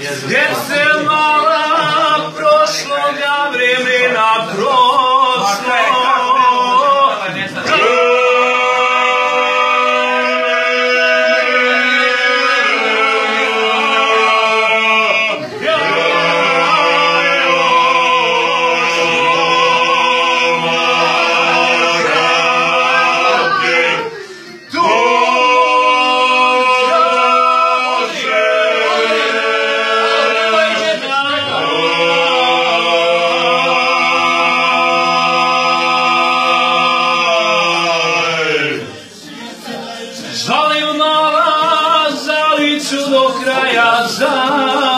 Gdje se mala prošloga vremena prošla Ruszyło kraja za